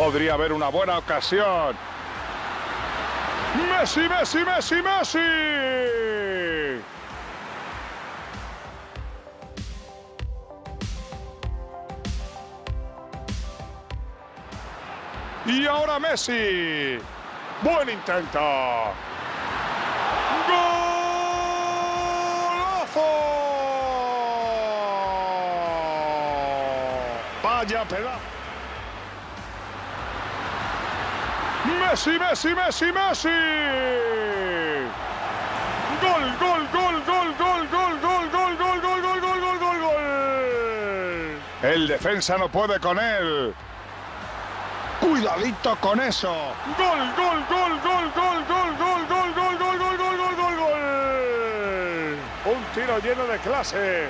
Podría haber una buena ocasión. Messi, Messi, Messi, Messi. Y ahora Messi. Buen intento. ¡Golazo! Vaya pedazo. Messi, Messi, Messi, Messi. Gol, gol, gol, gol, gol, gol, gol, gol, gol, gol, gol, gol, gol, gol, gol. El defensa no puede con él. Cuidadito con eso. Gol, gol, gol, gol, gol, gol, gol, gol, gol, gol, gol, gol, gol, gol, gol. Un tiro lleno de clase.